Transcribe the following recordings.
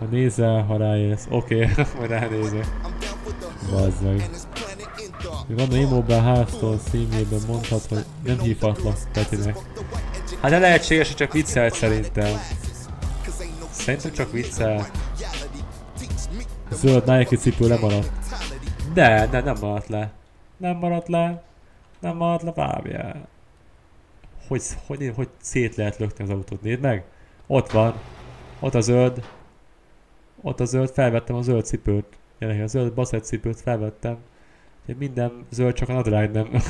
Ha nézel, ha ráérsz. Oké, okay. majd ránézek. Bazd meg. Még a Nemo-ben háztól címében mondhat, hogy nem hívhatlak Petinek. Hát de lehetséges, hogy csak viccelt szerintem. Szerintem csak viccel. Zöld Nike cipő lemaradt. De, de nem maradt le. Nem maradt le. Nem maradt le, Fábián. Hogy, hogy, hogy szét lehet lökni az autót, nézd meg. Ott van. Ott a zöld. Ott a zöld, felvettem a zöld cipőt. Jelenleg a zöld baszett cipőt felvettem. Úgyhogy minden zöld, csak a nadrág nem.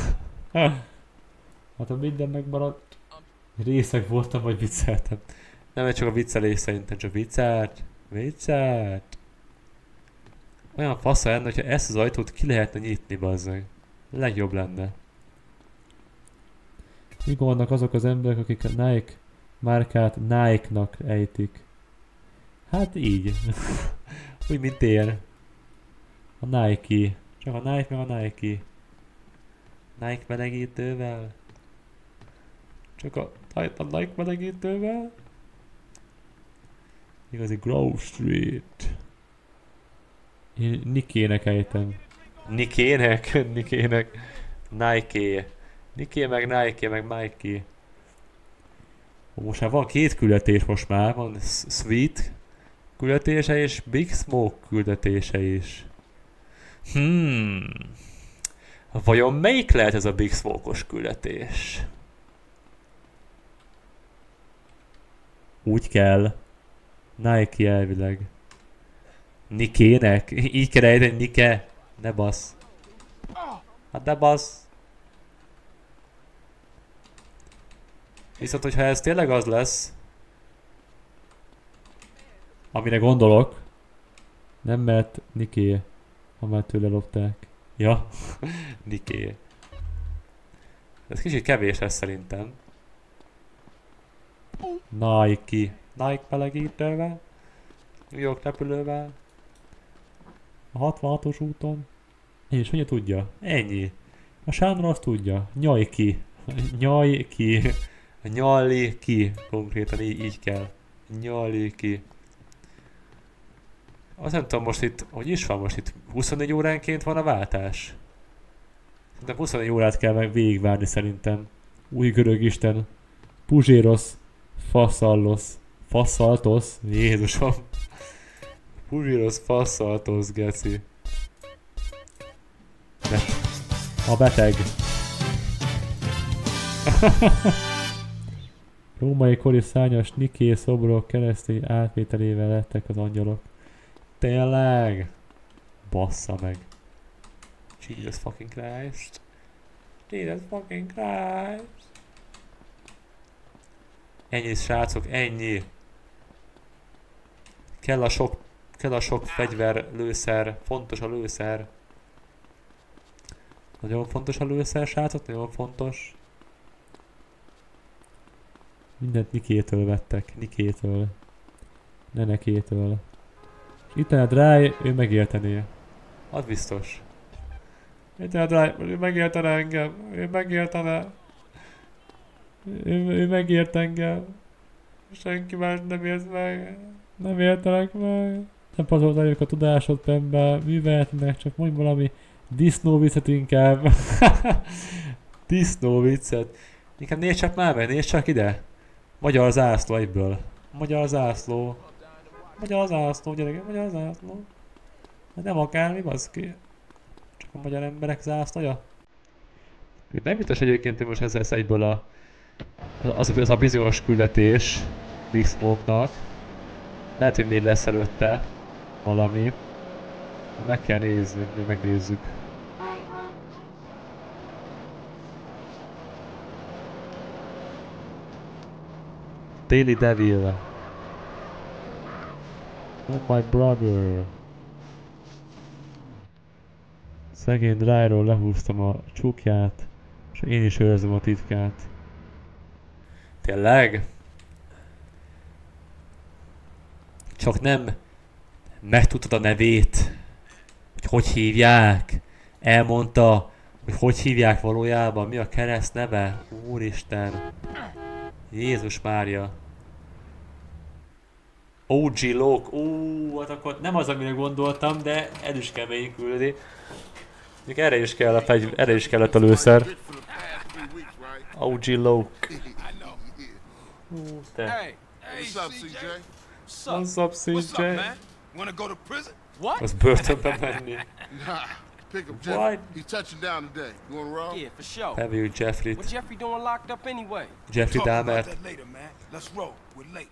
hát ha minden megmaradt. Részek voltam, vagy vicceltem. Nem, ez csak a viccelés szerintem, csak viccelt. Viccelt. Olyan fasza lenne, hogyha ezt az ajtót ki lehetne nyitni, bazzeg. Legjobb lenne. Mi vannak azok az emberek, akik a Nike márkát Nike-nak ejtik? Hát így. Úgy, mint én. A Nike. Csak a Nike meg a Nike. Nike melegítővel. Csak a, a Nike melegítővel. Igazi Grove Street. Én Nikének ejtem. Nikének? Nikének. Nike. Nike meg Nike meg Nike. Most már van két küldetés most már, van Sweet küldetése és Big Smoke küldetése is. Hmm. Vajon melyik lehet ez a Big Smoke-os küldetés? Úgy kell. Nike elvileg. Nikének? Így kell ejteni Nike? Ne basz. Hát ne basz. Viszont, hogyha ez tényleg az lesz, amire gondolok, nem mert Niké, ha már tőle lopták. Ja, Niké. Ez kicsit kevés lesz szerintem. Nike. Nike melegítővel. New York repülővel. A 66-os úton. És hogy tudja? Ennyi. A Sándor azt tudja. Nyaj ki. Nyaj ki. Nyali ki. Konkrétan így, így kell. Nyali ki. Azt nem tudom most itt, hogy is van most itt, 24 óránként van a váltás? De 24 órát kell meg végigvárni szerintem. Új görög isten. Puzsérosz. Faszallosz. Faszaltosz? Jézusom. Puzsérosz faszaltosz, geci. De. A beteg. Római kori szányos Niké szobrok keresztény átvételével lettek az angyalok. Tényleg? Bassza meg. Jesus fucking Christ. Jesus fucking Christ. Ennyi srácok, ennyi. Kell a sok, kell a sok fegyver, lőszer, fontos a lőszer. Nagyon fontos a lőszer, srácok, nagyon fontos. Mindent Nikétől vettek, Nikétől. Nenekétől. A Dry, ő megértené. Az biztos. Itt a Dry, ő megértene engem, ő megértene. Ő, ő megért engem. Senki más nem ért meg. Nem értelek meg. Nem pazoltáljuk a tudásod pembe, művelhetnek, csak mondj valami disznó viccet inkább. disznó viccet. Inkább nézd csak már meg, nézd csak ide. Magyar zászló egyből. Magyar zászló. Magyar zászló, gyerekek, magyar zászló. Hát nem akármi, baszki. Csak a magyar emberek zászlaja. Itt nem biztos egyébként, hogy most ez lesz egyből a, az, az a bizonyos küldetés Big Smoke-nak. Lehet, hogy még lesz előtte valami. Meg kell nézni, mi megnézzük. Daily Devil. Oh my brother. Szegény drájról lehúztam a csukját, és én is őrzem a titkát. Tényleg? Csak nem megtudtad a nevét, hogy hogy hívják. Elmondta, hogy hogy hívják valójában, mi a kereszt neve. Úristen. Jézus Mária. OG Lok, ú, hát akkor nem az, amire gondoltam, de el is kell még küldni. Még erre is kell a fegy, erre is kellett a lőszer. OG Lok. Ú, te. What's up, CJ? What's up, What's up, CJ? man? Wanna go to prison? What? Az börtönbe menni. Nah, pick up What? Jeff. He's touching down today. You wanna roll? Yeah, for sure. Felvívjuk Jeffrey-t. What Jeffrey doing locked up anyway? Jeffrey Talk about Dahmert. that later, man. Let's roll. We're late.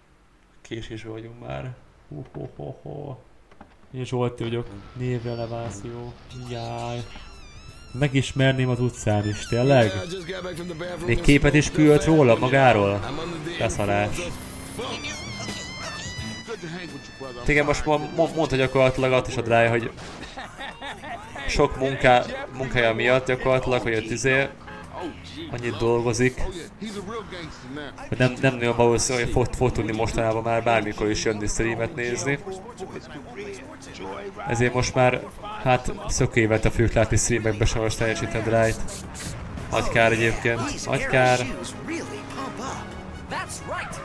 Késés vagyunk már. Hú, hú, hú, hú. Én Zsolti vagyok. Névreleváció. Jaj. Megismerném az utcán is, tényleg? Még képet is küldött róla, magáról? Beszarás. Igen, most mo- mo- mondta gyakorlatilag a drája, hogy sok munká, munkája miatt gyakorlatilag, hogy ott izé annyit dolgozik, hogy nem, nem nagyon valószínű, hogy fog, fog tudni mostanában már bármikor is jönni streamet nézni. Ezért most már, hát szökévet a fogjuk látni streamekbe sajnos teljesíteni drájt. Nagy kár egyébként, nagy kár.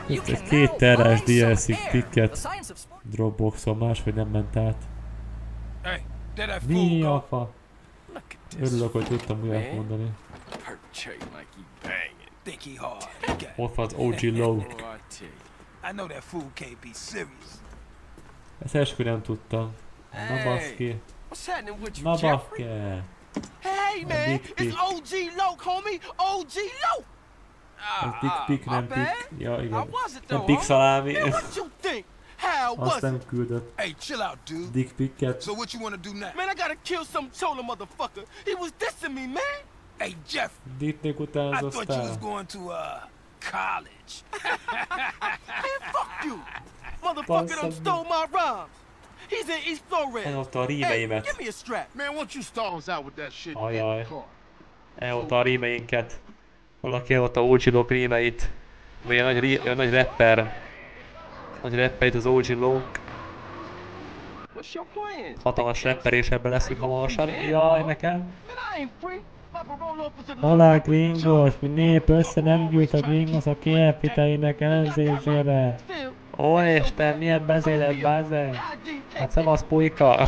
Itt egy két terás DLC ticket Dropboxon máshogy nem ment át. Mi a fa? Örülök, hogy tudtam újat mondani. Perpetrate like he banging. Think he hard. Ott van az OG Low. I know that fool can't be serious. Ezt eskü nem tudtam. Na baszki. Na baszki. Hey, man, it's. OG Loke, homie. OG Loke. Ez Ah, Dick ah, Pic, my nem bad. Pic. Ja, igen. Nem though, Pic huh? szalámi. How was it? küldött. Hey, chill out, dude. Dick Picket. So what you wanna do now? Man, I gotta kill some chola motherfucker. He was dissing me, man. Hey, Jeff. I Dicknek I thought you was utánoztál. going to uh college. Man, fuck you. Motherfucker done stole my rhymes. He's in East Flores. Elhozta a Hey, rímeimet. give me a strap. Man, why don't you stall us out with that shit Oh, in car? Elhozta a rímeinket. Valaki elhozta OG Low rímeit. Vagy a nagy, rí- a nagy rapper. Nagy rapper itt az OG Low. What's your plan? Hatalmas rapper és ebben leszünk hamarosan. Jaj, nekem. Alá gringos, mi nép össze nem gyűjt a gringos a kiepíteinek ellenzésére. Ó, Isten, miért beszéled, bázzeg? IG Hát szevasz, pulyka!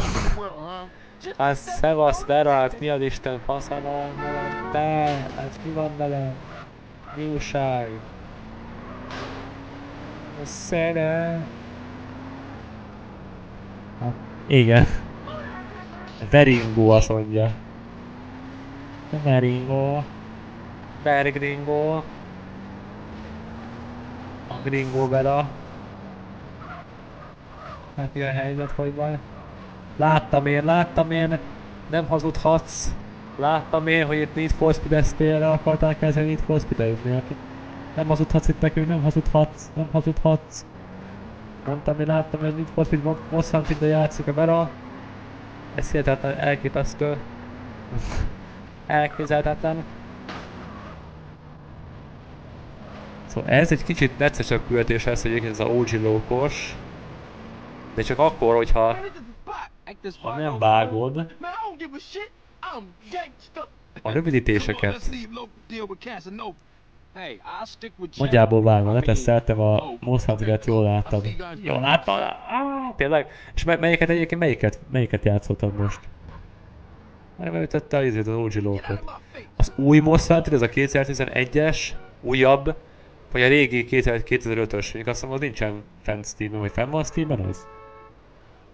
Hát szevasz, Vera, hát mi az Isten faszalál Te, hát mi van vele? Mi újság? Szere! Hát, igen. Veringó azt mondja. Veringó. Vergringó. A gringó Vera. Hát a helyzet, hogy van? Láttam én, láttam én, nem hazudhatsz. Láttam én, hogy itt Need for Speed-eztél, akarták kezdeni Need for Speed-ezni. Nem hazudhatsz itt nekünk, nem hazudhatsz, nem hazudhatsz. Mondtam én, láttam, hogy Need for Speed Mo- Most Wanted-de játszik a Vera. Ez hihetetlen, elképesztő. Elképzelhetetlen. Szóval ez egy kicsit neccesebb küldetés lesz egyébként ez a OG lókos. De csak akkor, hogyha ha nem vágod a rövidítéseket, nagyjából vágva, leteszteltem a Monsanto-et, jól láttad. Jól láttad? Ah, tényleg? És me- melyiket egyébként, melyiket, melyiket játszottad most? Már nem ütötte az az OG lókot. Az új Monsanto, ez a 2011-es, újabb, vagy a régi 2000 2005-ös, még azt mondom, az nincsen fent Steam-en, vagy fenn van Steam-en az?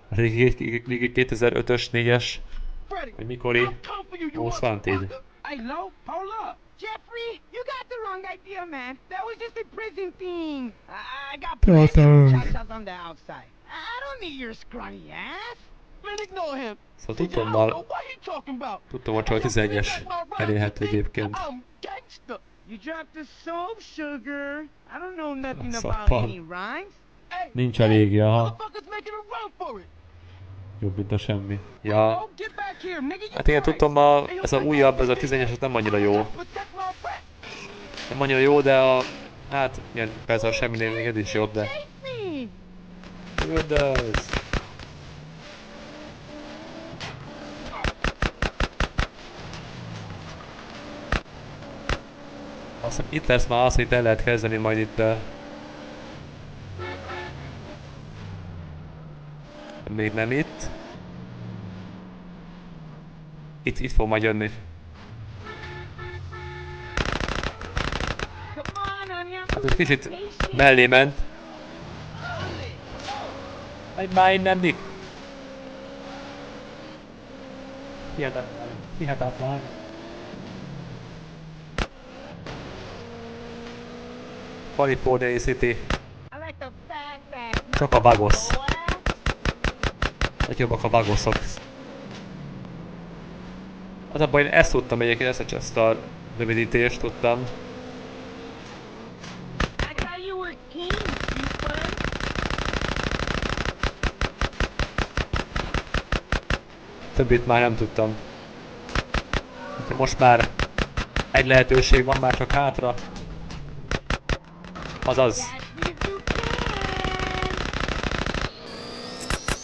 A régi, régi 2005-ös, 4-es, Freddy, vagy mikori Most Wanted. Lo, hold up. Jeffrey, you got the wrong idea, man. That was just a prison thing. I, I got plenty of shots on the outside. I don't need your scrawny ass. Szóval tudtam már, know what he talking about. tudtam, hogy csak a 11-es elérhető egyébként. I'm gangsta. You dropped the soap, sugar. I don't know nothing about Szappan. Nincs régi, aha. Jobb, mint a semmi. Ja, hát igen, tudtam, a, yo, ez a újabb, ez a shit. 11-es, ez nem annyira jó. Nem annyira jó, de a... Hát, igen, persze a semmi még ez is jobb, de... Me. Azt itt lesz már az, hogy el lehet kezdeni majd itt uh, Még nem itt. Itt, itt fog majd jönni. Hát egy kicsit mellé ment. Menj már innen, Nick! Hihetetlen. Hihetetlen. California City. I like the fact that. Csak a vagosz. Boy, Legjobbak a vagoszok. Az a baj, én ezt tudtam egyébként, ezt a Chester rövidítést tudtam. Stupid. Többit már nem tudtam. De most már egy lehetőség van már csak hátra. Azaz.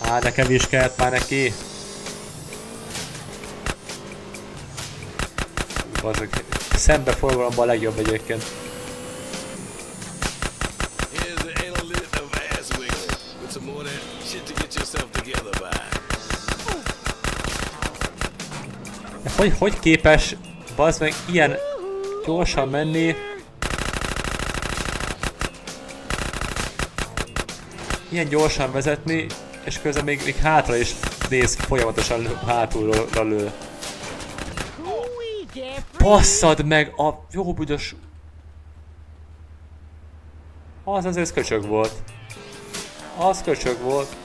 Á, nekem is kellett már neki. Bazzeg. Szembe forgalomban a legjobb egyébként. Hogy, hogy képes, bazd meg, ilyen gyorsan menni? Ilyen gyorsan vezetni, és közben még, még hátra is néz folyamatosan hátulról lő. Basszad meg a jó büdös... Az azért köcsög volt. Az köcsög volt.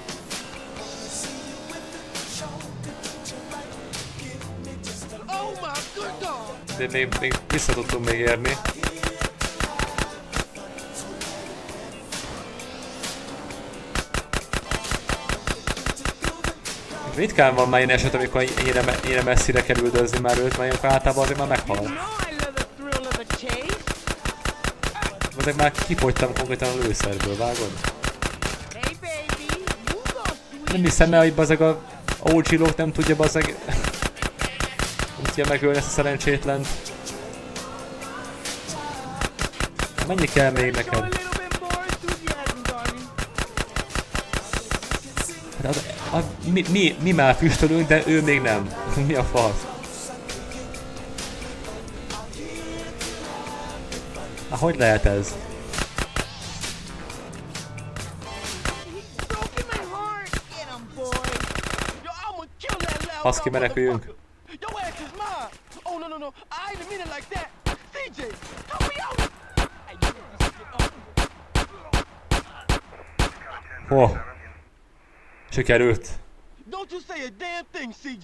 De még, még vissza tudtunk még érni. Ritkán van már ilyen eset, amikor ennyire, me- ennyire messzire kell üldözni már őt, mert ilyenkor általában azért már meghal. Azért már kifogytam konkrétan a lőszerből, vágod? Nem hiszem el, hogy bazeg a OG lók nem tudja bazeg... Nem tudja megölni ezt a szerencsétlent. Mennyi kell még neked? Az, mi, mi, mi már füstölünk, de ő még nem. mi a fasz? Hát hogy lehet ez? Mouth meneküljünk. Oh Sikerült.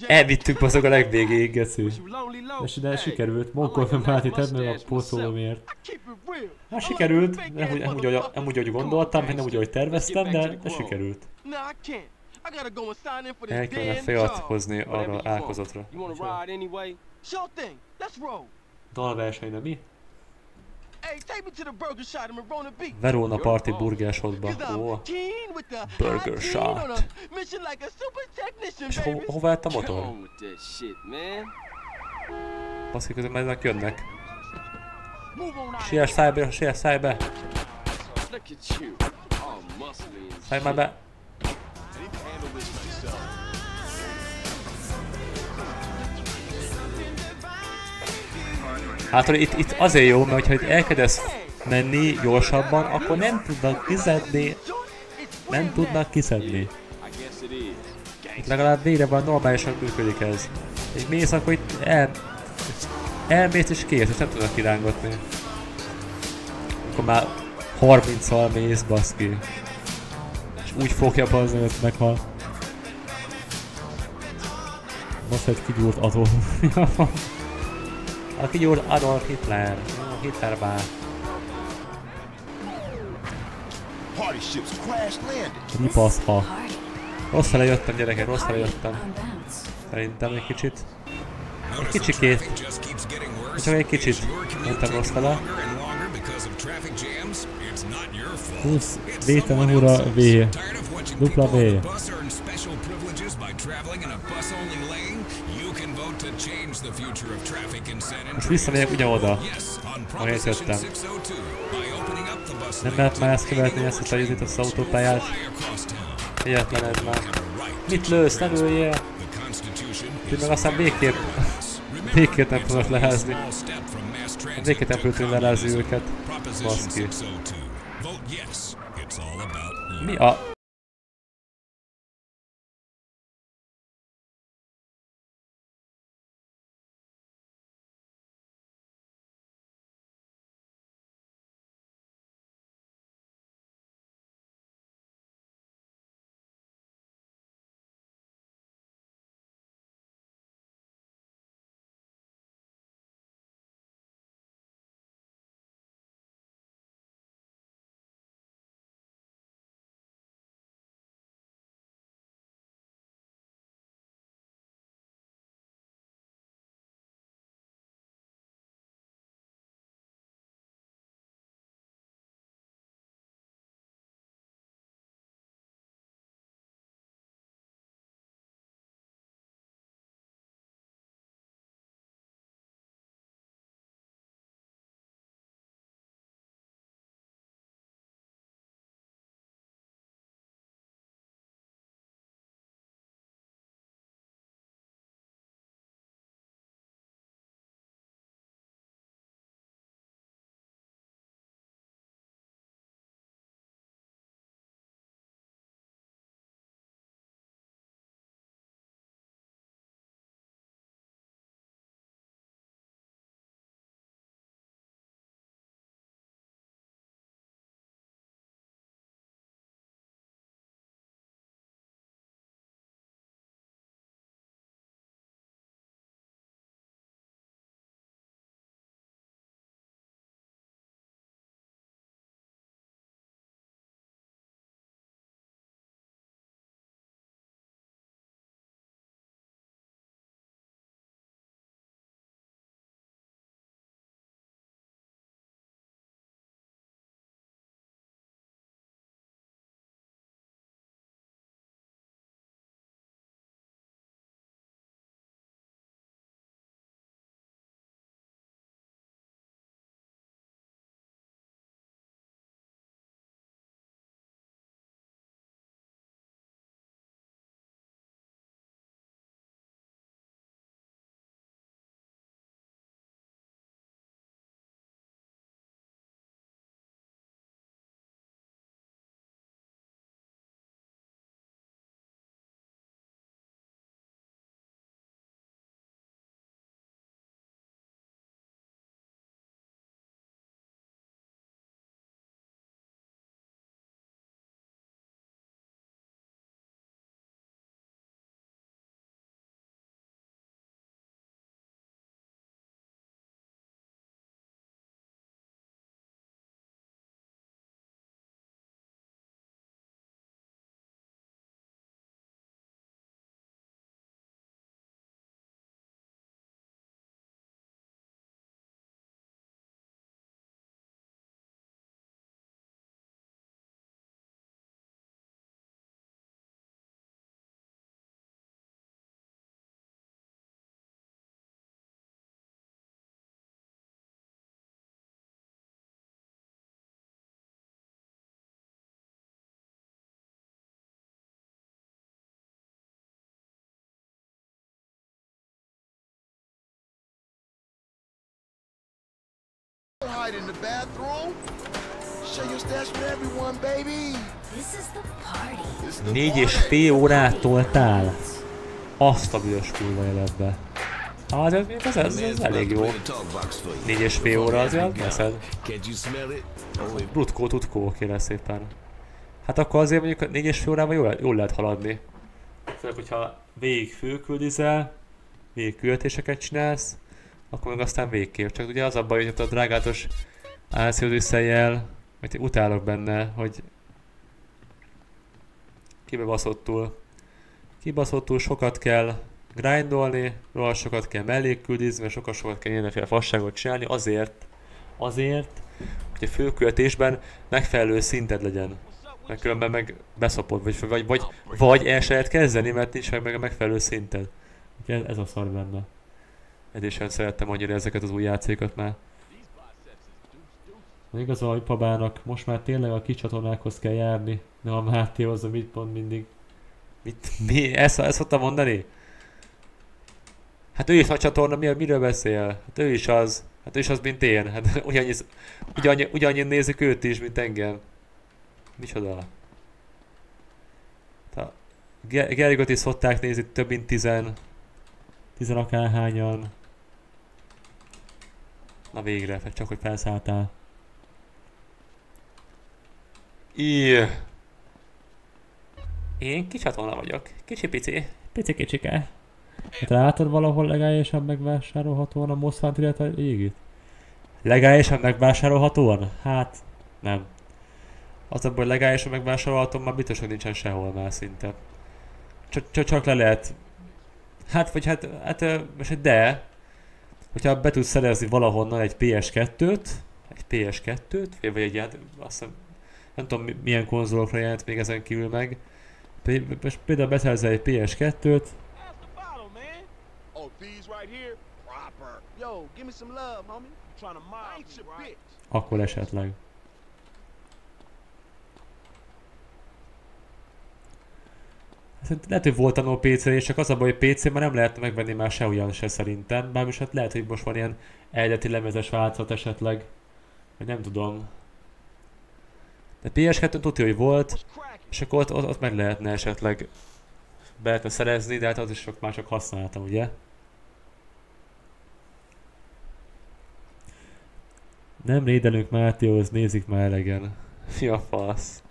Elvittük bazog a legvégéig, gecő. You lonely low. De, de Hey, sikerült. I Monkol like a Máté, nice tedd meg a mustache pótolómért. myself. I keep it real. Hát sikerült, nem úgy, nem, úgy, ahogy, nem úgy, ahogy gondoltam, nem úgy, ahogy terveztem, de, de sikerült. El kellene hozni arra álkozatra. You wanna Verona Party burgershotba. Cause I'm Ó. keen with the Burger shot. on a mission like a super technician, És ho, hova lett a Come motor? on with that shit, man. Baszki, közben ezek jönnek. Siess, szállj be, siess, szállj be! Szállj már be! Hát hogy itt, itt azért jó, mert itt elkezdesz menni gyorsabban, akkor nem tudnak kiszedni, nem tudnak kiszedni. Itt legalább végre van normálisan működik ez. És mész, akkor itt el, elmész és kész, és nem tudnak kirángatni. Akkor már 30-szal mész, baszki. És úgy fogja az hogy meghal. Most egy kigyúrt Adolf. A kigyúrt Adolf Hitler. Jó, Hitler bár. Landed. Ripaszha. Rossz fele jöttem gyerekek, rossz fele jöttem. Szerintem egy kicsit. Egy kicsikét. Csak egy kicsit. Mentem rossz fele. 20 véten óra V. Dupla V. Most visszamegyek ugyanoda, ahelyett jöttem. Nem lehet már ezt követni, ezt a izét, az autópályát. Egyetlen ez már. Mit lősz? Ne lőjél! Ti meg aztán békét... Békét templomot lehezni. A békét templomot lelezni őket. Baszki. Mi a... Hide in the bathroom. Share your stash with everyone, baby. This is the party. This is the Négy és fél órát toltál. Azt a büdös kurva életbe. Hát ez, ez, ez, ez elég jó. Négy és fél óra azért veszed. Can't you smell it? Only Rutkó, tutkó, kérem szépen. Hát akkor azért mondjuk négy és fél órában jól, jól lehet haladni. Főleg, hogyha végig főküldizel, végig küldetéseket csinálsz, akkor meg aztán végképp. Csak ugye az a baj, hogy a drágátos álszélőszejjel, mert én utálok benne, hogy kibebaszottul. Kibaszottul sokat kell grindolni, róla sokat kell mellékküldizni, mert sokat sokat kell mindenféle fasságot csinálni, azért, azért, hogy a főkültésben megfelelő szinted legyen. Mert különben meg beszopod, vagy, vagy, vagy, vagy el lehet kezdeni, mert nincs meg, meg a megfelelő szinted. Úgyhogy ez a szar benne. Sem szerettem annyira ezeket az új játékokat már. Igazol, hogy Pabának most már tényleg a kis csatornákhoz kell járni. Ne a Mátéhoz, mit pont mindig. Mit? Mi? Ezt, ezt szoktam mondani? Hát ő is nagy csatorna, mi, miről beszél? Hát ő is az. Hát ő is az, mint én. Hát ugyannyi, ugyannyi, ugyannyi nézik őt is, mint engem. Micsoda? Ta, Ge- Gergot is szokták nézni több mint tizen. Tizen akárhányan. Na végre, csak hogy felszálltál. Ih. Én kis csatorna vagyok. Kicsi pici. Pici kicsike. Hát látod valahol legálisan megvásárolhatóan a Moszfánt, illetve a? Legálisan megvásárolhatóan? Hát, nem. Az a baj, legálisan megvásárolhatóan már biztos, hogy nincsen sehol már szinte. Csak, csak, csak le lehet... Hát, vagy hát, hát, de, hogyha be tudsz szerezni valahonnan egy PS2-t, egy PS2-t, vagy egy ját, azt hiszem, nem tudom mi- milyen konzolokra jelent még ezen kívül meg. Most például beszerzel egy PS2-t, Pass the bottle, man. Oh, these right here? Proper. Yo, give me some love, homie. You trying to I mob ain't me, your right? bitch. akkor esetleg. Szerintem lehet, hogy volt annó pc és csak az a baj, hogy PC már nem lehet megvenni már se olyan se szerintem. Bár most hát lehet, hogy most van ilyen eredeti lemezes változat esetleg. Vagy nem tudom. De PS2 tudja, hogy volt, és akkor ott, ott, ott meg lehetne esetleg be lehetne szerezni, de hát az is sok már csak használtam, ugye? Nem rédelünk Mátéhoz, nézik már elegen. Mi a fasz?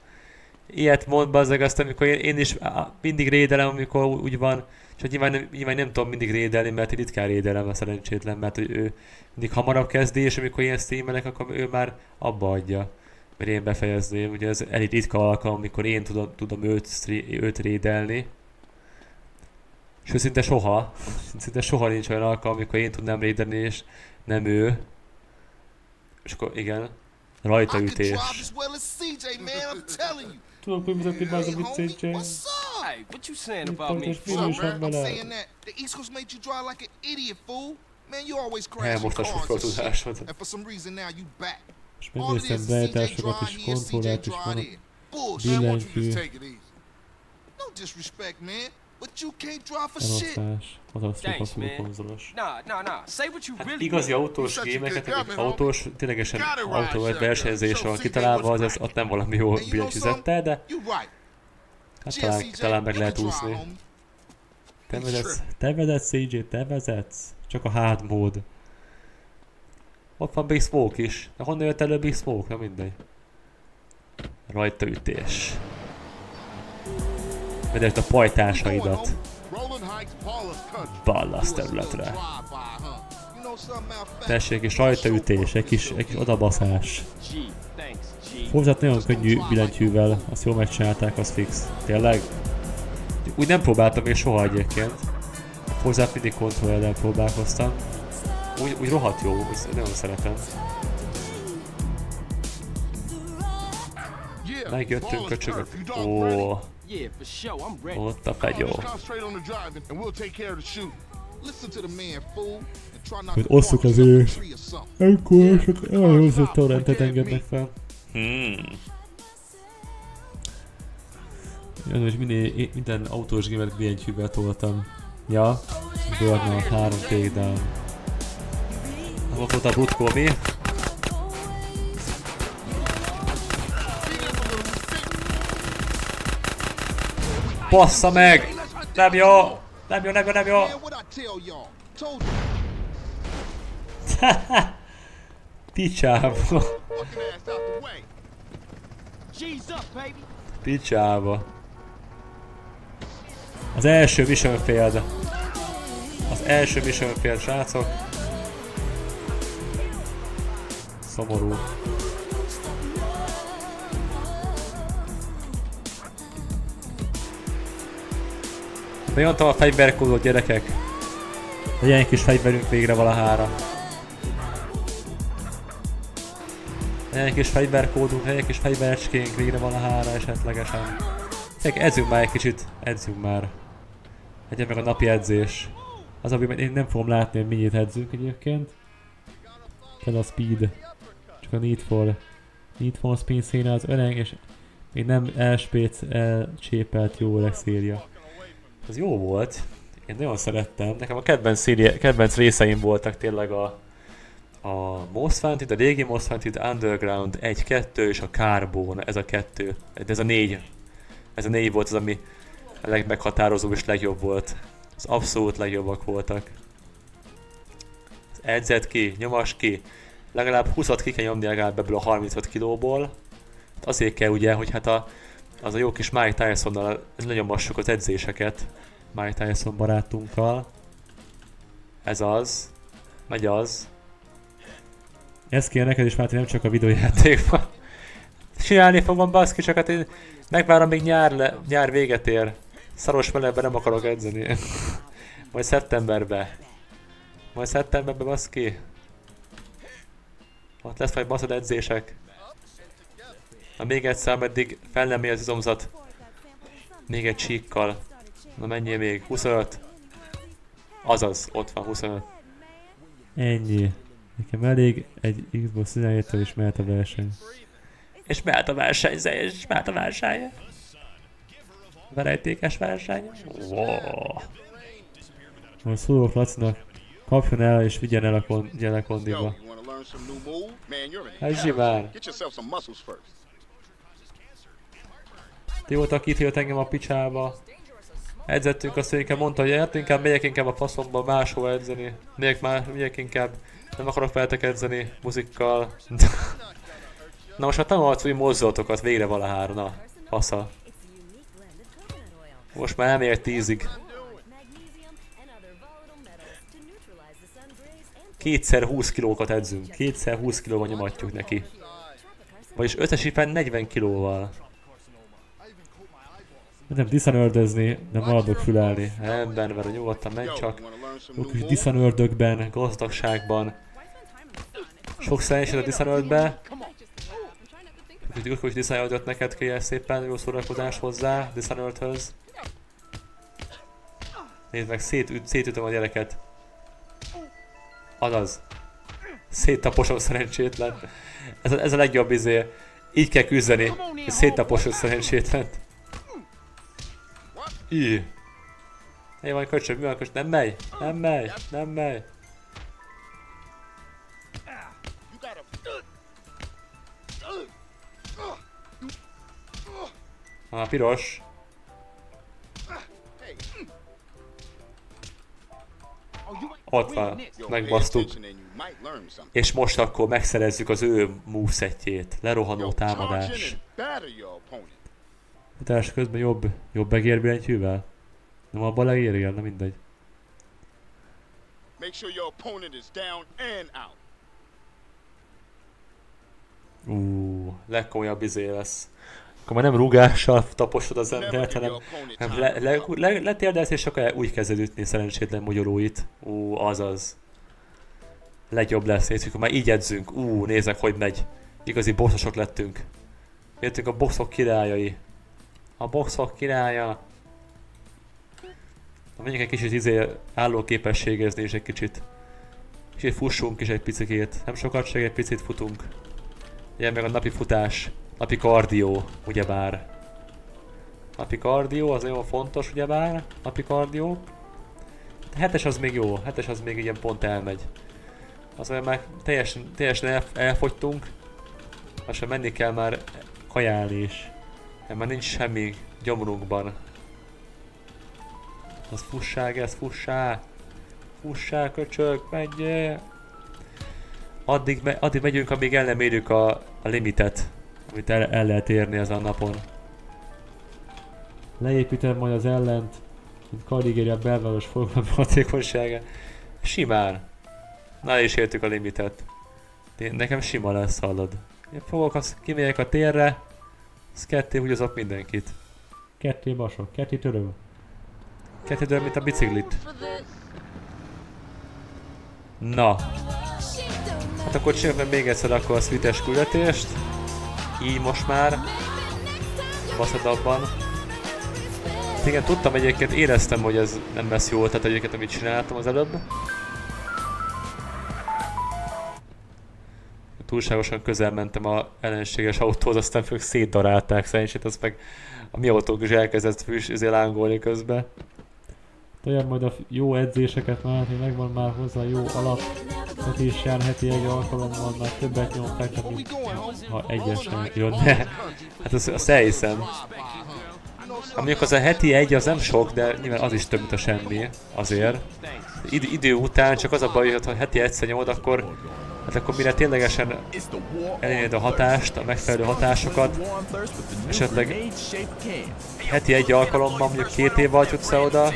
Ilyet mond bazzeg azt, amikor én, én is á, mindig rédelem, amikor úgy van, csak nyilván nem, nyilván nem tudom mindig rédelni, mert én ritkán rédelem a szerencsétlen, mert hogy ő mindig hamarabb kezdi, és amikor ilyen streamelek, akkor ő már abba adja. Mert én befejezném, ugye ez elég ritka alkalom, amikor én tudom, tudom őt, őt rédelni. És ő szinte soha, szinte soha nincs olyan alkalom, amikor én tudnám rédelni, és nem ő. És akkor igen, I Tudok, hogy mutatni Hey, bazd a viccét, James. what's up? Hey, what you saying about me? What's up, man? I'm saying that the East Coast made you drive like an idiot, fool. Man, you always crash your cars and shit. And for some reason now you back. És All is megnéztem is CJ beállításokat drive és here, CJ kontrollert is drive vannak. there. Man, Bullshit. Billentyű. No disrespect, man. But you can't drive for shit. Thanks, man. Nah, nah, nah. Say what you Hát really igazi autós gémeket, meg guy, autós, ténylegesen autó Show van kitalálva, az, az ott nem valami jó billentyűzettel, de hát talán, talán meg you lehet úszni. Te vezetsz, te vezetsz CJ, te vezetsz. Csak a hard mód. Ott van Big Smoke is. De honnan jött elő Big Smoke? Na mindegy. Rajta ütés. Vedesd a pajtásaidat. Rolling Heights, Paula's country. Ballas Do us a little területre. Tessék, és rajta ütés, egy kis, egy kis odabaszás. Forzat nagyon könnyű billentyűvel, azt jól megcsinálták, az fix. Tényleg? Úgy nem próbáltam még soha egyébként. Forzát mindig kontrollellel próbálkoztam. Úgy, úgy rohadt jó, úgy nagyon szeretem. Megjöttünk, köcsögök. Ó, Yeah, for sure. I'm ready. on the driving, and we'll take care of the shooting. Listen to the man, fool. And try not Hogy osszuk az yourself in ő- a tree or something. Akkor sok olyan hozott torrentet engednek fel. Hmm. Jön, hogy minél, én minden autós gémet billentyűvel toltam. Ja, Burnout 3 takedown. Nem ott volt a brutkó, mi? Bassza meg! Nem jó! Nem jó, nem jó, nem jó! Picsába. Picsába. Az első mission failed. Az első mission failed, srácok. Szomorú. Bejontam a fegyverkódot, gyerekek. Legyen egy kis fegyverünk végre valahára. Legyen egy kis fegyverkódunk, legyen egy kis fegyverecskénk végre valahára esetlegesen. Gyerekek, edzünk már egy kicsit, edzünk már. Legyen meg a napi edzés. Az, ami én nem fogom látni, hogy mennyit edzünk egyébként. Kell a speed. Csak a need for Need for Speed széna az öreg, és még nem elspéc, elcsépelt jó öreg széria. Ez jó volt. Én nagyon szerettem. Nekem a kedvenc, széria, kedvenc részeim voltak tényleg a, a Most Wanted, a régi Most Wanted, Underground 1-2 és a Carbon, ez a kettő. Ez a négy. Ez a négy volt az, ami a legmeghatározóbb és legjobb volt. Az abszolút legjobbak voltak. Az edzett ki, nyomas ki. Legalább 20-at ki kell nyomni legalább ebből a 35 kilóból. Azért kell ugye, hogy hát a, az a jó kis Mike Tysonnal nagyon massuk az edzéseket. Mike Tyson barátunkkal. Ez az. Megy az. Ez kéne neked is, Máté, nem csak a videójátékban. Csinálni fogom baszki, csak hát én megvárom még nyár, le, nyár véget ér. Szaros melegben nem akarok edzeni. Majd szeptemberbe. Majd szeptemberbe baszki. Ott lesz majd baszod edzések. Na még egyszer, ameddig fel nem ér az izomzat. Még egy csíkkal. Na menjél még, 25. Azaz, ott van 25. Ennyi. Nekem elég egy Xbox 17 és mehet a verseny. És mehet a verseny, és mehet a verseny. Verejtékes verseny. Wow. Most szólok Lacinak, kapjon el és vigyen el a, kon vigyen el a kondiba. Yo, you wanna learn some new move? Man, you're an Hát athlete. zsimán. Get yourself some muscles first. Ti voltak itt engem a picsába. Edzettünk, azt hogy inkább mondta, hogy hát inkább megyek inkább a faszomba máshova edzeni. Megyek már, megyek inkább. Nem akarok veletek edzeni muzikkal. Na most már tanulhatsz új mozdulatokat végre valahára, na. Fasza. Most már ér tízig. Kétszer 20 kilókat edzünk. Kétszer 20 kilóval nyomatjuk neki. Vagyis összesíten 40 kilóval. Nem diszanördözni, de maradok fülelni. Rendben, mert nyugodtan menj csak. Jó kis move? diszanördökben, gazdagságban. Sok szerencsét a diszanördbe. Úgy hogy diszanördöt neked kérje szépen, jó szórakozás hozzá, diszanördhöz. Nézd meg, szét, szétütöm a gyereket. Azaz. Széttaposom szerencsétlen. Ez a, ez a legjobb izé. Így kell küzdeni, hogy széttaposod szerencsétlen. Ih. Hé, van köcsög, mi van köcsög? Nem megy? Nem megy? Nem megy? Ah, piros. Ott van, megbasztuk. És most akkor megszerezzük az ő movesetjét. Lerohanó támadás. and batter your opponent. Utás közben jobb, jobb egérbillentyűvel? Nem a legérjel, na mindegy. Make sure your opponent is down and out. Ú, legkomolyabb izé lesz. Akkor már nem rugással taposod az embert, hanem time le, le, le, letérdelsz és akkor úgy kezded ütni szerencsétlen magyaróit. Ú, azaz. Legjobb lesz, és akkor már így edzünk. Ú, nézzek, hogy megy. Igazi boxosok lettünk. Jöttünk a boxok királyai. A boxok királya. Na menjünk egy kicsit izé állóképességezni és egy kicsit. Kicsit fussunk is egy picikét. Nem sokat, csak egy picit futunk. Ilyen meg a napi futás. Napi kardió, ugyebár. Napi kardió, az nagyon fontos, ugyebár. Napi kardió. Hetes az még jó, hetes az még ilyen pont elmegy. Az olyan már teljesen, teljesen el, elfogytunk. Most már menni kell már kajálni is. Mert már nincs semmi gyomrunkban. Az fussák, ez fussá. Fussá, köcsög, menjél. Addig, me, addig megyünk, amíg el nem érjük a, a limitet, amit el, el lehet érni ezen a napon. Leépítem majd az ellent, mint kardigéri a belváros forgalmi hatékonysága. Simán. Na is értük a limitet. Én, nekem sima lesz, hallod. Én fogok, azt kimegyek a térre, az ketté húgyozok mindenkit. Ketté basok, ketté töröm. Ketté töröm, mint a biciklit. Na, Hát akkor csináljuk meg még egyszer akkor a svites küldetést. Így most már. Baszadabban. Igen, tudtam egyébként, éreztem, hogy ez nem lesz jó, tehát egyébként amit csináltam az előbb. Túlságosan közel mentem a ellenséges autóhoz, aztán ők szétdarálták szerencsét, az meg a mi autók is elkezdett fűs, lángolni közben. Olyan majd a jó edzéseket hogy megvan már hozzá jó alap, hogy is jár heti egy alkalommal, már többet nyom fektet, mint ha egyesen jönne. Hát azt, azt elhiszem. Mondjuk az a heti egy az nem sok, de nyilván az is több, mint a semmi, azért. Id idő után csak az a baj, hogy ha heti egyszer nyomod, akkor Hát akkor mire ténylegesen eléred a hatást, a megfelelő hatásokat, esetleg heti egy alkalommal, mondjuk két év alatt jutsz oda,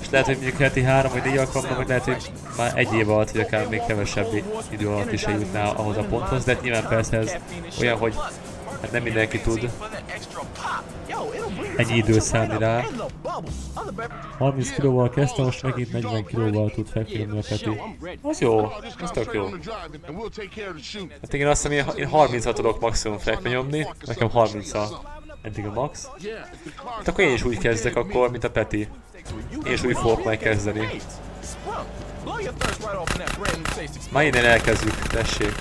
és lehet, hogy mondjuk heti három vagy négy alkalommal, meg lehet, hogy már egy év alatt, vagy akár még kevesebb idő alatt is eljutnál ahhoz a ponthoz, de nyilván persze ez olyan, hogy hát nem mindenki tud ennyi időt szállni rá. 30 kilóval kezdte, most megint 40 kilóval tud fekvni a Peti. Az jó, az tök jó. Hát igen, azt hiszem, én 30 tudok maximum fekve nyomni, nekem 30 a eddig a max. Hát akkor én is úgy kezdek akkor, mint a Peti. Én is úgy fogok majd kezdeni. Már innen elkezdjük, tessék.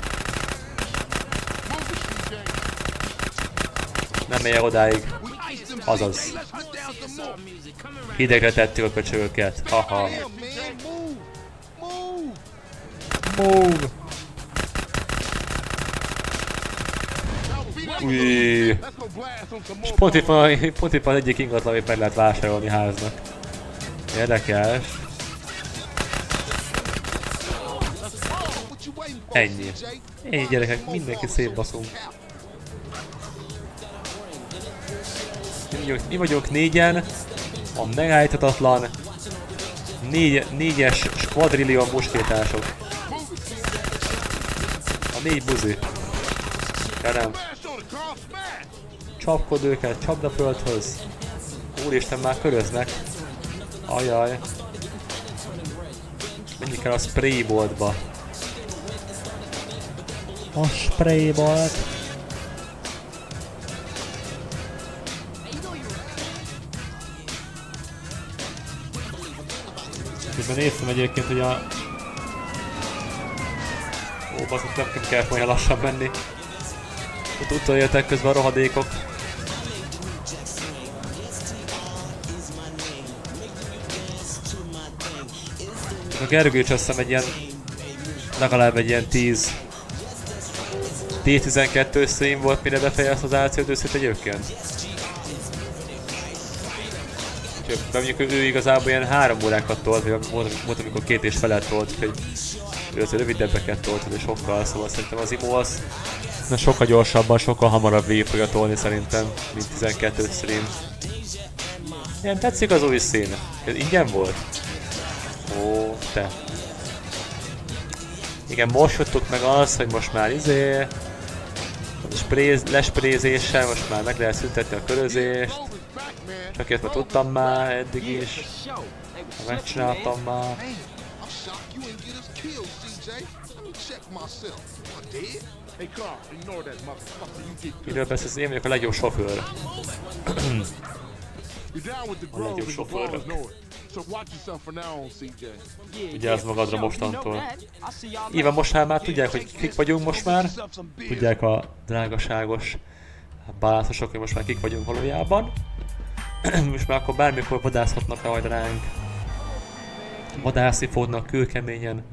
Nem megyek odáig. Azaz. Hidegre tettük a köcsögöket. Haha. Move! Új. És pont itt van, pont itt van egyik ingatlan, amit meg lehet vásárolni háznak. Érdekes. Ennyi. Ennyi gyerekek, mindenki szép baszunk. Mi vagyunk négyen, a megállíthatatlan négy, négyes squadrillion muskétások. A négy buzi. Nem. Csapkod őket, csapd a földhöz. Úristen, már köröznek. Ajaj. Menjünk el a sprayboltba. A spraybolt. Közben néztem egyébként, hogy a... Ó, baszott, nem kell olyan lassan menni. Ott utolértek közben a rohadékok. A Gergőcs azt hiszem egy ilyen... Legalább egy ilyen 10... 10-12 stream volt, mire befejezte az AC-t egyébként. Úgyhogy mondjuk ő igazából ilyen három órákat tolt, vagy volt, amikor két és felett volt, hogy ő az rövidebbeket tolt, de sokkal, szóval szerintem az imó az na, sokkal gyorsabban, sokkal hamarabb végig fogja tolni szerintem, mint 12 stream. Ilyen tetszik az új szín? Ez ingyen volt? Ó, te. Igen, most jöttük meg az, hogy most már izé... Spréz, lesprézéssel most már meg lehet szüntetni a körözést. Csak ezt már tudtam már eddig is. Megcsináltam már. Miről beszélsz? Én vagyok a legjobb sofőr. a legjobb sofőrök. Vigyázz magadra mostantól. Éve most már tudják, hogy kik vagyunk most már. Tudják a drágaságos balászosok, hogy most már kik vagyunk valójában. most már akkor bármikor vadászhatnak majd ránk. Vadászni fognak kőkeményen.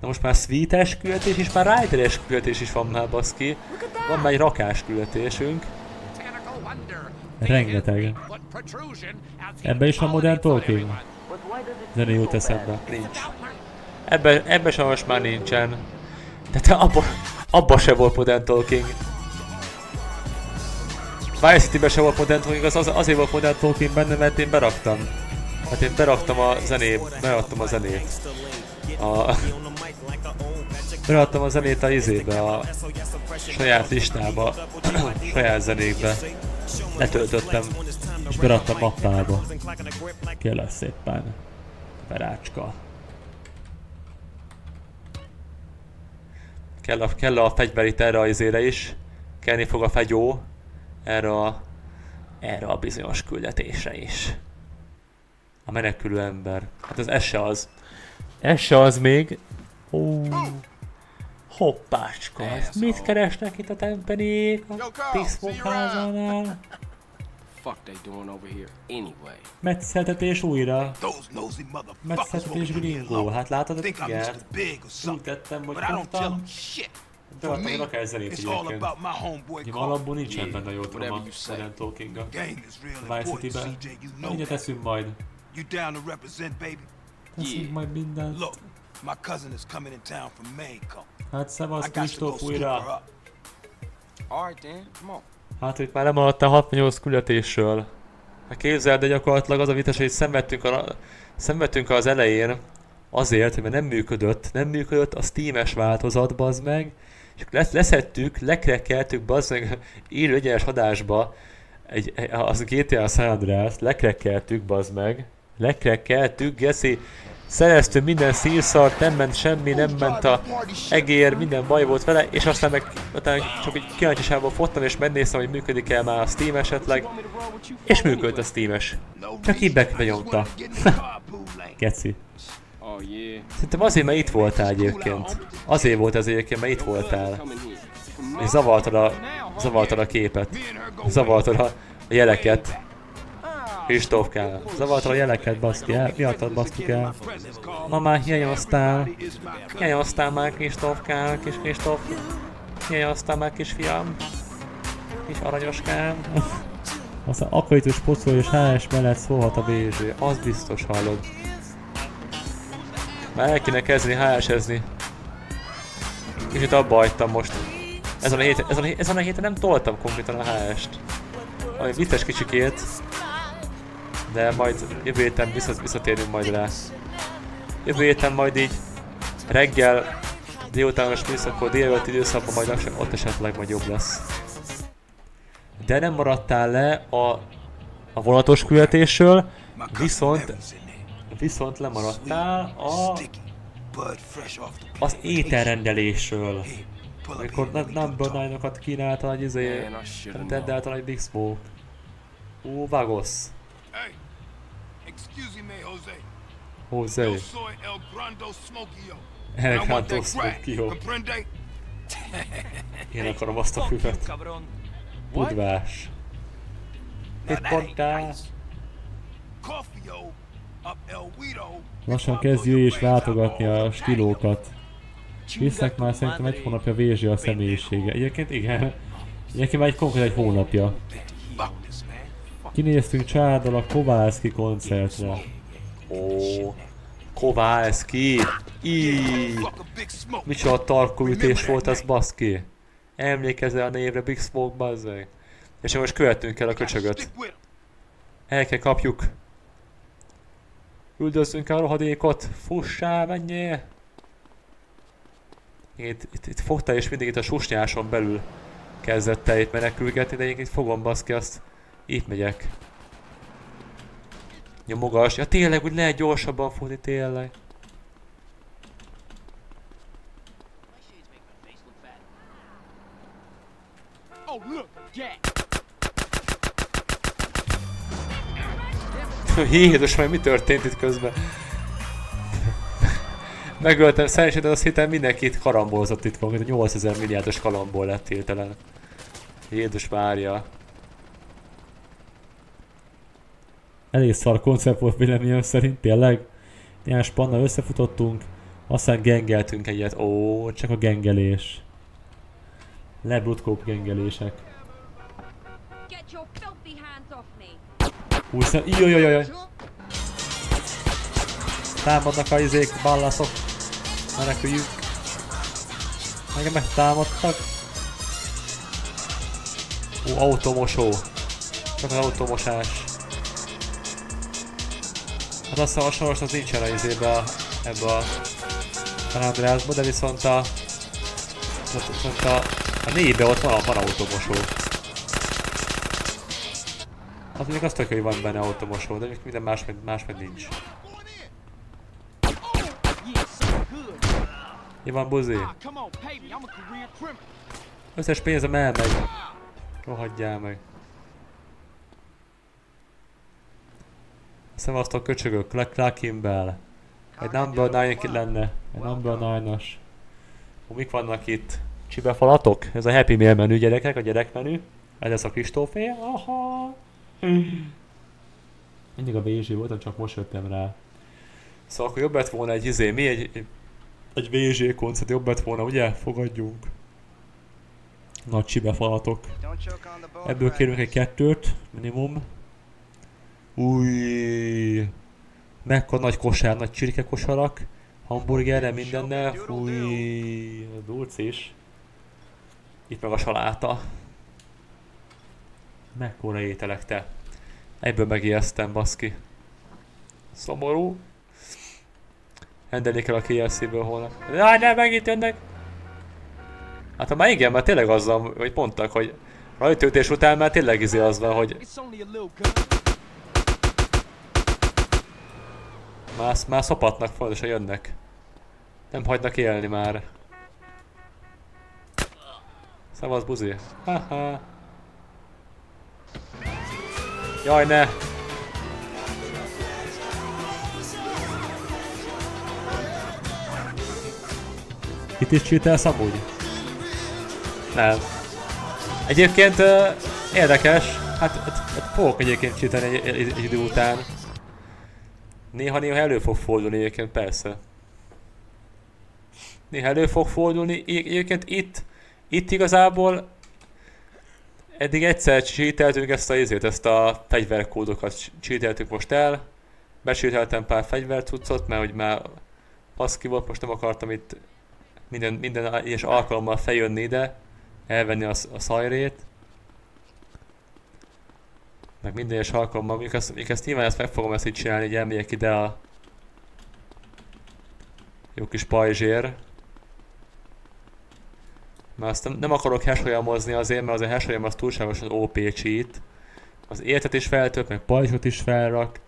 Na most már sweetes küldetés és már rideres küldetés is van már baszki. Van már egy rakás küldetésünk. Rengeteg. Ebben is van modern talking? Zene jut eszedbe. Nincs. Ebben, ebbe sem most már nincsen. De te abba, abba se volt modern talking. Vice City-ben se volt modern talking, az, az azért volt modern talking benne, mert én beraktam. Hát én beraktam a zenét, beraktam a zenét. A... Beraktam a zenét a izébe, a saját listába, saját zenékbe. Letöltöttem, és beraktam mappába. Kérlek szépen. Verácska. Kell a, kell a fegyver itt erre a izére is. Kellni fog a fegyó. Erre a, erre a bizonyos küldetésre is. A menekülő ember. Hát az ez se az. Ez se az még. Ó, Hoppácska, ezt mit keresnek itt a tempenék a Pixmok házánál? Fuck they doing over here anyway? Metszeltetés újra. Metszeltetés gringó. Hát látod, hogy igen. Úgy tettem, hogy kaptam. Them shit. De For adtam me, a kezelét it's all egyébként. alapból nincsen benne jó say. Modern Talking-a. Vice City-ben. Mindjárt teszünk majd. Teszünk majd mindent. My cousin is coming in town from Maine. Hát szevasz Kristóf újra. up. Alright then, come on. Hát itt már lemaradtál 68 küldetésről. Hát képzeld, de gyakorlatilag az a vitas, hogy szenvedtünk, a, szenvedtünk az elején azért, mert nem működött, nem működött a Steam-es változat, bazd meg, és lesz, leszettük, lekrekkeltük, bazd meg, élő egyenes adásba egy, az GTA San Andreas, lekrekkeltük, bazd meg, lekrekkeltük, Geszi, szereztünk minden szírszart, nem ment semmi, nem ment a egér, minden baj volt vele, és aztán meg utána csak egy kíváncsiságból fottam, és megnéztem, hogy működik-e már a Steam esetleg, és működött a Steam-es. Csak így be- benyomta. Geci. Szerintem azért, mert itt voltál egyébként. Azért volt ez egyébként, mert itt voltál. És zavartad a, zavartad a képet. Zavartad a, jeleket. Kristófkál. Zavartad a jeleket, baszki el. Miattad basztuk el. Ma már hiányoztál. Hiányoztál már Kristófkál, kis Kristóf. Hiányoztál már kisfiam. Kis aranyoskám. Aztán akaritus pocol és HS mellett szólhat a BZ. Az biztos hallod. Már el kéne kezdeni HS-ezni. Kicsit abba most. Ezen a héten, ezen a, ezen a héten nem toltam konkrétan a HS-t. Ami vicces kicsikét. De majd jövő héten vissza, visszatérünk majd rá. Jövő héten majd így reggel, délutános mész, akkor délelőtt időszakban majd ott esetleg majd jobb lesz. De nem maradtál le a, a vonatos küldetésről, viszont. Viszont lemaradtál a, az ételrendelésről. Amikor number talk. 9-okat kínálta egy izé, Man, I should've known. rendelten egy Big Smoke. Excuse me, Jose. Jose. Yo soy El Grando Smokio. El Grando? Én akarom azt a füvet. Budvás. Mit mondtál? Coffee. Lassan kezd ő is váltogatni a stílókat. Hisznek már szerintem egy hónapja vézsi a személyisége. Egyébként igen. Egyébként már egy konkrét egy hónapja. Kinéztünk családdal a Kovalszki koncertre. Ó, a big smoke. Micsoda tarkóütés volt az baszki. Emlékezel a névre Big Smoke bazzeg? És most követnünk el a köcsögöt. El kell kapjuk. Üldözzünk el a rohadékot. Fussál, menjél! Itt, itt, itt fogta és mindig itt a susnyáson belül kezdett el itt menekülgetni, de én itt fogom baszki azt. Itt megyek. Nyomogass. Ja tényleg, úgy lehet gyorsabban futni, tényleg. Oh, look, Jack. Jézus, meg mi történt itt közben? Megöltem, szerencsére azt hittem mindenkit karambolzott itt konkrétan, 8000 milliárdos kalambol lett hirtelen. Jézus Mária. Elég szar koncept volt véleményem szerint, tényleg. Néhány spanna összefutottunk, aztán gengeltünk egyet. Ó, csak a gengelés. Lebrutkóp gengelések. Úszna, jaj, Támadnak a izék, ballaszok. Meneküljük. Engem megtámadtak. Ó, automosó. Csak az automosás. Hát azt a soros az nincsen a izébe ebbe a San Andreasba, de viszont a viszont a, a négybe ott van, van automosó. Az mondjuk azt tök, hogy van benne automosó, de még minden más, meg, más meg nincs. Mi van buzi? Összes pénzem elmegy. Rohadjál meg. Szevasztok köcsögök, Clark Kimball. Egy number 9 lenne. Egy number 9-as. Hú, Mik vannak itt? Csibefalatok? Ez a Happy Meal menü gyerekek, a gyerekmenü. Ez lesz a Kristófé. Aha. Mindig a VZ voltam, csak most jöttem rá. Szóval akkor jobb lett volna egy izé, mi egy, egy, VZ koncert, jobb lett volna, ugye? Fogadjunk. Nagy csibefalatok. Ebből kérünk egy kettőt, minimum. Új, mekkora nagy kosár, nagy csirke kosarak. Hamburgerre, mindennel. Új, dulc is. Itt meg a saláta. Mekkora ételek te. Ebből megijesztem, baszki. Szomorú. Rendelni kell a KFC-ből holnap. Jaj, nem, megint jönnek! Hát ha már igen, mert tényleg azzal, hogy mondtak, hogy rajtőtés után már tényleg izé az van, hogy már, már szopatnak fontosan jönnek. Nem hagynak élni már. Szavasz buzi. Haha. Jaj ne! Itt is csítelsz amúgy? Nem. Egyébként uh, érdekes, hát, hát, hát fogok egyébként csítelni egy, egy, egy idő után. Néha-néha elő fog fordulni egyébként, persze. Néha elő fog fordulni, Egy- egyébként itt, itt igazából eddig egyszer cheateltünk ezt a izét, ezt a fegyverkódokat cheateltük most el. Becheateltem pár fegyvercuccot, mert hogy már paszki volt, most nem akartam itt minden, minden ilyes alkalommal feljönni ide, elvenni a, a szajrét. Meg minden ilyes alkalommal, mondjuk ezt, mondjuk ezt nyilván ezt meg fogom ezt így csinálni, hogy elmegyek ide a jó kis pajzsér. Mert azt nem, nem akarok hasonlmozni azért, mert az a hasonlom az túlságosan OP cheat. Az értet is feltölt, meg pajzsot is felrak,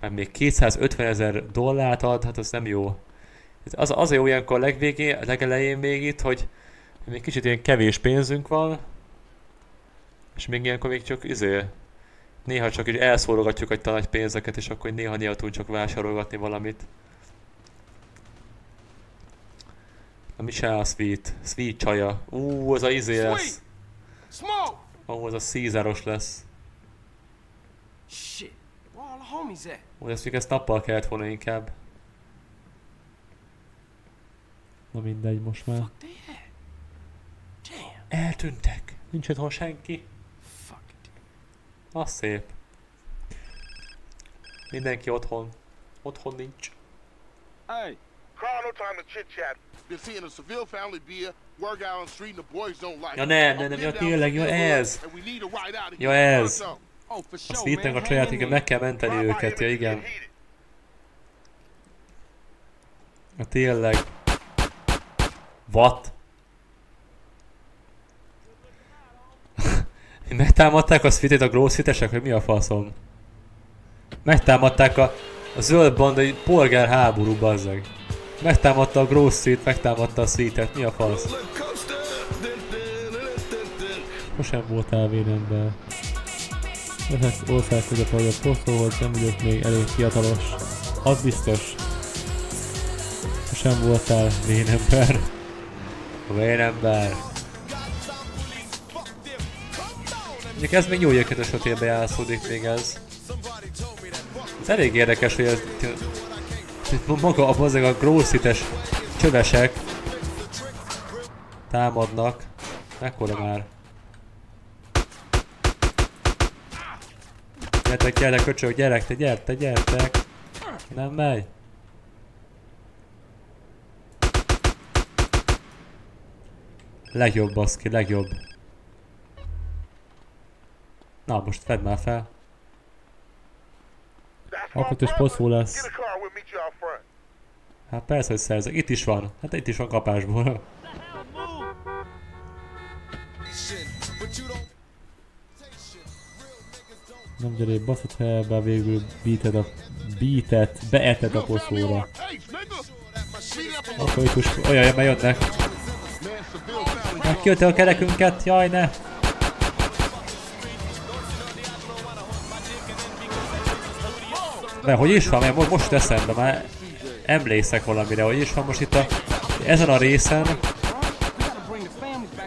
meg még 250 ezer dollárt ad, hát az nem jó. Az, az a jó ilyenkor a legvégén, a legelején még itt, hogy még kicsit ilyen kevés pénzünk van, és még ilyenkor még csak izé, néha csak is elszólogatjuk a nagy pénzeket, és akkor néha-néha tudunk csak vásárolgatni valamit. Na mi se a Sweet? Sweet csaja. Ú, az a izé lesz. Smoke! Ó, az a Caesaros lesz. Shit. Ó, ezt még ezt nappal kellett volna inkább. Na mindegy, most már. Eltűntek. Nincs otthon senki. Az szép. Mindenki otthon. Otthon nincs. Hey, Carl, no time to chit chat. Been seeing a Seville family beer, work out on the street, and the boys don't like Ja, it. ne, I'm ne, ne, been ja, tényleg, ja, ez. Ja, ez. Oh, for A sure, Sweetnek man. a in igen, meg kell menteni őket, ja igen. Ja tényleg. What? Megtámadták a Sweetet a Grossfitesek, vagy mi a faszom? Megtámadták a, a zöld banda egy polgárháború, bazzeg. Megtámadta a Grossit, megtámadta a Sweetet, mi a fasz? Sosem voltál vénember. Lehet ország között vagy a posztolhoz, nem vagyok még elég fiatalos. Az biztos. Sosem voltál vénember. Vénember. Mondjuk ez még jó egyébként a sötétbe játszódik még ez. Ez elég érdekes, hogy ez... Itt maga a bazzeg a grosszites csövesek támadnak. Mekkora már? Gyertek, gyertek, köcsög, gyerek, te gyertek, gyertek. Nem megy. Legjobb, baszki, legjobb. Na, most fedd már fel. That's Akkor my is posztó brother. lesz. Get a car, we'll meet you out front. Hát persze, hogy szerzek. Itt is van. Hát itt is van kapásból. Nem gyere, baszott helybe végül beated a beatet, beeted a poszóra. Akkor itt is olyan, mert jönnek. Megkilte a kerekünket, jaj ne! De hogy is van, mert mo- most eszembe már emlékszek valamire, hogy is van most itt a, ezen a részen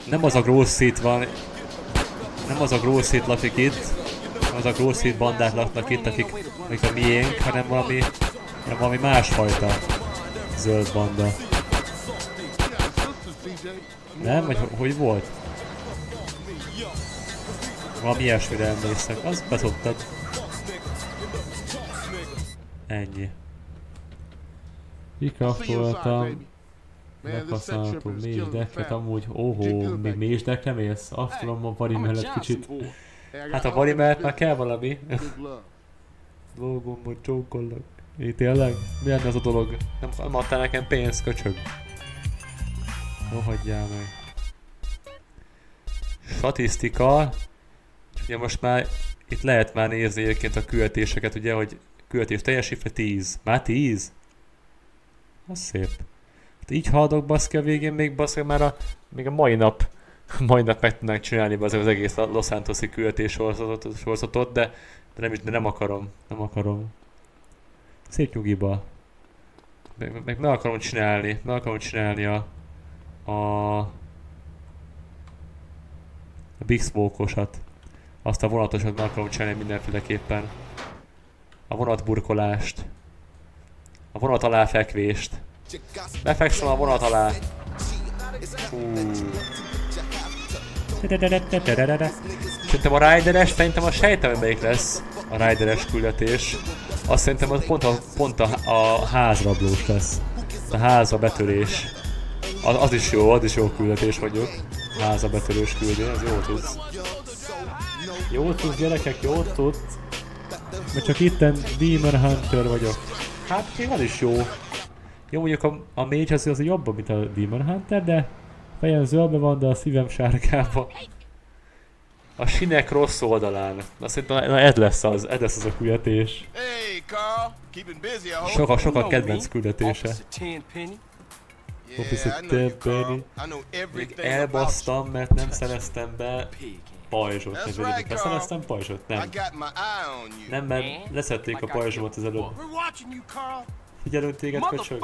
nem az a Gross van, nem az a Gross Seat lakik itt, az a Gross Seat bandák laknak itt, akik, akik a miénk, hanem valami, hanem valami másfajta zöld banda. Nem? Vagy ho- hogy volt? Valami ilyesmire emlékszek. Azt beszoptad. Ennyi. Kikraftoltam. Meghasználható mély dekket amúgy, óhó, még mély dekkre mész? Azt tudom a vari mellett kicsit. Hát a vari mellett már kell valami. Dolgomban csókollak. Így tényleg? Mi lenne az a dolog? Nem, nem adtál nekem pénzt, köcsög. Jó, hagyjál meg. Statisztika. Ugye most már itt lehet már nézni egyébként a küldetéseket, ugye, hogy küldetés teljesítve 10. Már 10? Az szép. Hát így haladok baszki a végén, még baszki már a, még a mai nap, mai nap meg tudnánk csinálni az, az egész Los Santos-i küldetés sorozatot, sorozatot de, de, nem de nem akarom, nem akarom. Szép nyugiba. Meg, meg meg akarom csinálni, meg akarom csinálni a, a, a Big Smoke-osat. Azt a vonatosat meg akarom csinálni mindenféleképpen. A vonatburkolást. A vonat alá fekvést. Befekszem a vonat alá. Szerintem a Rideres, szerintem a sejtem, melyik lesz a Rideres küldetés. Azt szerintem az pont a, pont a, a házrablós lesz. A házra betörés. Az, az is jó, az is jó küldetés vagyok. Házra betörős küldés, az jó tudsz. Jó tudsz gyerekek, jó tudsz. Mert csak itten Demon Hunter vagyok. Hát még az is jó. Jó, mondjuk a, a mage az, az jobb, mint a Demon Hunter, de fejem zöldbe van, de a szívem sárgába. A sinek rossz oldalán. Na szerintem na, ez lesz az, ez lesz az a küldetés. Soka, sokat kedvenc küldetése. Officer everything about elbasztam, mert nem szereztem be. Pajzsot. Carl. Beszereztem pajzsot? Nem. Nem, mert leszették a pajzsomat az előbb. Figyelünk téged, köcsög.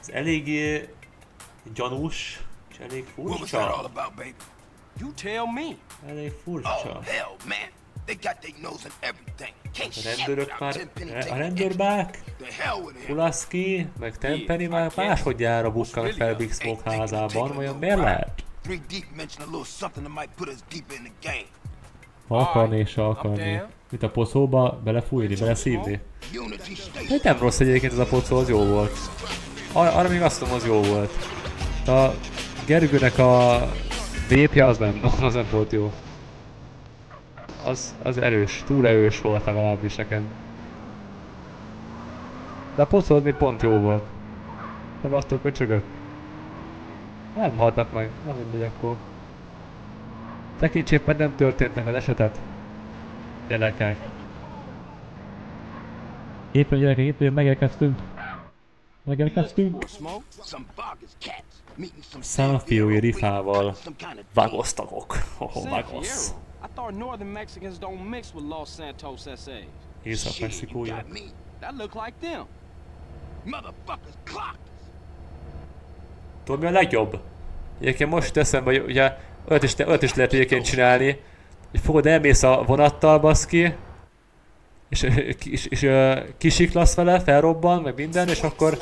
Ez eléggé gyanús, és elég furcsa. Elég Oh, furcsa. Can't A rendőrök már, a rendőrbák. Kulaszki, meg Tempeni már másodjára bukkanak fel Big Smoke házában, vajon miért lehet? Three deep mention a little something that might put us deeper in the game. Akarni és akarni. Mint a pocóba belefújni, beleszívni. De nem rossz egyébként ez a pocó, az jó volt. Ar- arra még azt mondom, az jó volt. A Gergőnek a vépje az nem, az nem volt jó. Az, az erős, túl erős volt legalábbis nekem. De a pocó az még pont jó volt. Nem azt a köcsögök. Nem haltak meg, nem mindegy akkor. Tekintsék, mert nem történt meg az esetet. Gyerekek. Éppen gyerekek, éppen megérkeztünk. Megérkeztünk. Szánfiói rifával vágoztagok. Oh, vágosz. Fierro. I thought Northern Mexicans don't mix with Los Santos SAs. shit, you Észak-mexikói. got me. That look like them. Motherfuckers clocked. Tudod mi a legjobb? Egyébként most eszembe, hogy ugye olyat is, olyat is lehet egyébként csinálni, hogy fogod elmész a vonattal baszki, és, és, és, és kisiklasz vele, felrobban, meg minden, és akkor,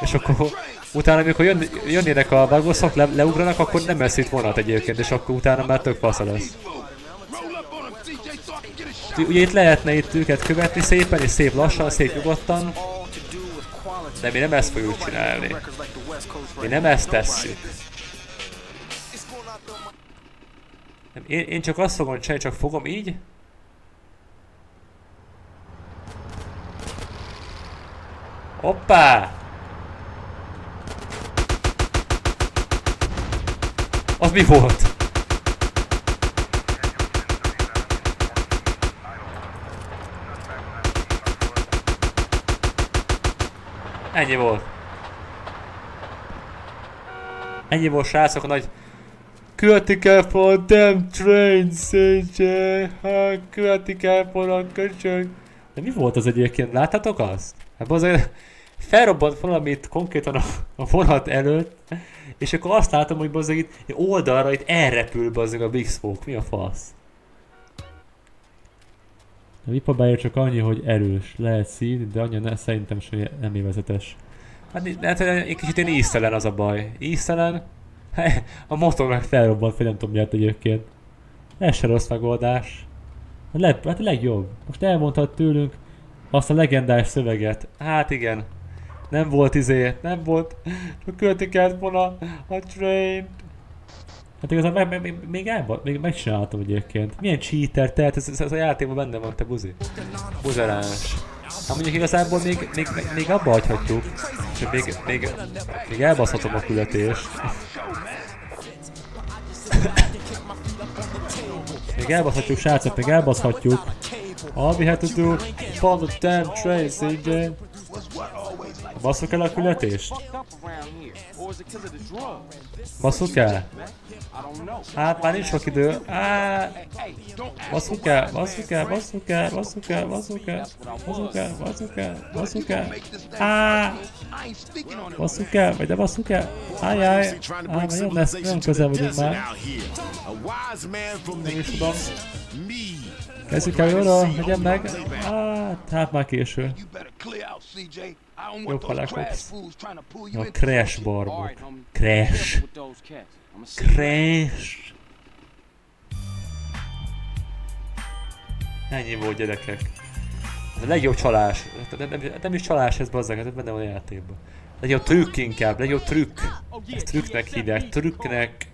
és akkor utána, amikor jön, jönnének a vagoszok, le, leugranak, akkor nem lesz itt vonat egyébként, és akkor utána már tök fasza lesz. Ugye itt lehetne itt őket követni szépen, és szép lassan, szép nyugodtan, de mi nem ezt fogjuk csinálni. Mi nem ezt tesszük. Nem, én, én csak azt fogom csinálni, csak fogom így. Hoppá! Az mi volt? Ennyi volt. Ennyi volt srácok, a nagy el for them train szétse, ha el for a köcsög. De mi volt az egyébként? Láttátok azt? Hát az felrobbant valamit konkrétan a, a vonat előtt, és akkor azt látom, hogy bazzeg itt oldalra itt elrepül bazzeg a Big Smoke. Mi a fasz? A vipabája csak annyi, hogy erős. Lehet szín, de annyi ne, szerintem sem nem évezetes. Hát, hát egy kicsit én íztelen az a baj. Íztelen? A motor meg felrobbant, vagy nem tudom miért egyébként. Ez se rossz megoldás. A leg, hát a legjobb. Most elmondhat tőlünk azt a legendás szöveget. Hát igen. Nem volt izé, nem volt. Csak költi kellett volna a train. Hát igazán meg, meg, még, el, még megcsináltam egyébként. Milyen cheater, tehát ez, ez, ez a játékban benne van, te buzi. Buzerás. Hát mondjuk igazából még, még, még, még abba hagyhatjuk. És még, még, még elbaszhatom a küldetést. még elbaszhatjuk, srácok, még elbaszhatjuk. All we had to do, follow the damn train, CJ. Basszuk el a küldetést? Basszuk el? Hát már nincs sok idő. Á, basszuk el, basszuk el, basszuk el, basszuk el, basszuk el, basszuk el, basszuk el, basszuk el. Á, basszuk el, vagy de basszuk el. Ajjaj, á, nagyon, lesz, nagyon közel vagyunk már. Nem is tudom. Kezdjük el jóra, legyen meg. Hát, hát már késő. Jobb halálkopsz. A crash barbok. Crash. Crash. Ennyi volt gyerekek. Ez a legjobb csalás. Nem, nem, nem is csalás ez bazzeg, ez benne van a játékban. Legjobb trükk inkább, legjobb trükk. Ezt trükknek hívják, trükknek.